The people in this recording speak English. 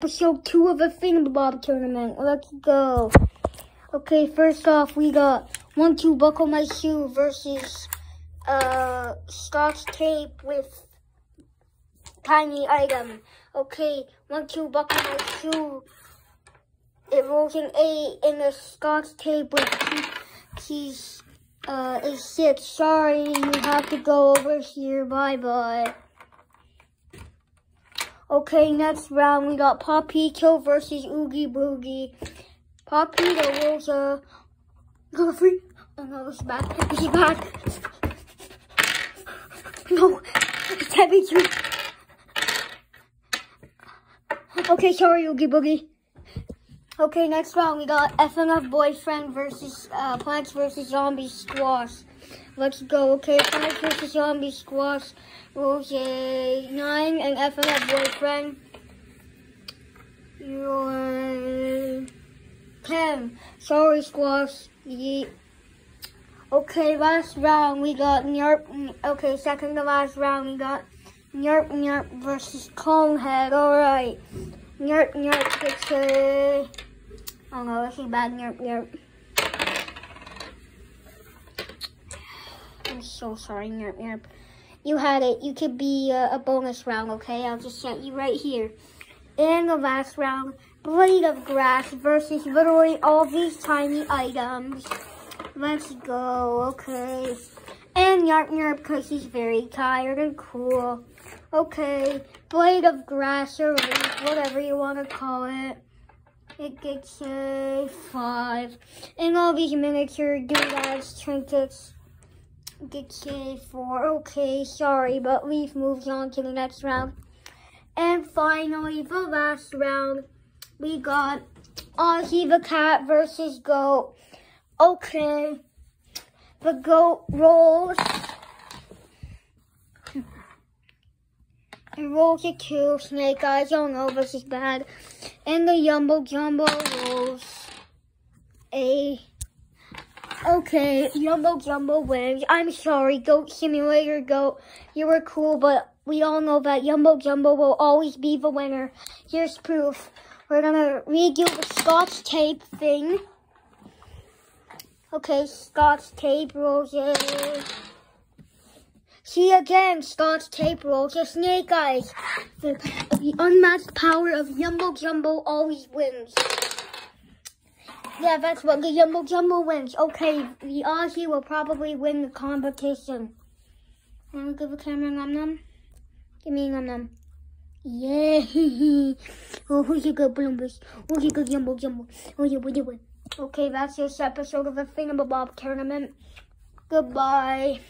episode two of the Thingamabob tournament. Let's go. Okay, first off, we got one, two, buckle my shoe versus uh scotch tape with tiny item. Okay, one, two, buckle my shoe. It rolls an eight, and the scotch tape with keys uh is six. Sorry, you have to go over here. Bye bye. Okay, next round we got Papito versus Oogie Boogie. Papito rolls a go free. Oh no, it's bad. It's bad. No, it's heavy too. Okay, sorry, Oogie Boogie. Okay, next round we got FNF Boyfriend versus uh, Plants versus Zombie Squash. Let's go. Okay, Plants versus Zombie Squash. A 9 and FNF Boyfriend. You're 10. Sorry, Squash. Yeet. Okay, last round we got Nyarp. Okay, second to last round we got Nyarp Nyarp versus Conehead. Alright. Nyarp Nyarp gets a. Oh is bad. Nyarp Nyarp. I'm so sorry, Nyarp Nyarp. You had it. You could be a, a bonus round, okay? I'll just set you right here. And the last round, Blade of Grass versus literally all these tiny items. Let's go, okay. And Yarp Yarp because he's very tired and cool. Okay, Blade of Grass or whatever you want to call it. It gets a five. And all these miniature doodads, trinkets, gets a four. Okay, sorry, but we've moved on to the next round. And finally, the last round, we got Ozzy the Cat versus Goat. Okay, the Goat rolls. It rolls a two, Snake Eyes, oh no, this is bad. And the Yumbo Jumbo rolls a... Okay, Yumbo Jumbo wins. I'm sorry, Goat Simulator Goat. You were cool, but we all know that Yumbo Jumbo will always be the winner. Here's proof. We're gonna redo the scotch tape thing. Okay, scotch tape rolls. See again, scotch tape rolls a snake eyes. The, the unmatched power of Yumbo Jumbo always wins. Yeah, that's what the Yumbo Jumbo wins. Okay, the Aussie will probably win the competition. Wanna give the camera num num? Give me a num num. Yeah. oh, who's a good? Who's a oh, good Jumbo? Oh, yeah, what you win? Okay, that's this episode of the Thingamabob tournament. Goodbye.